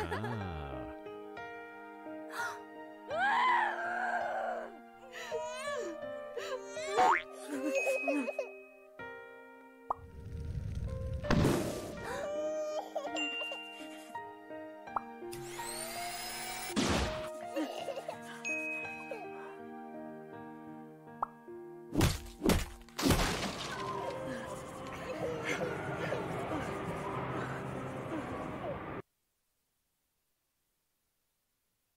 啊。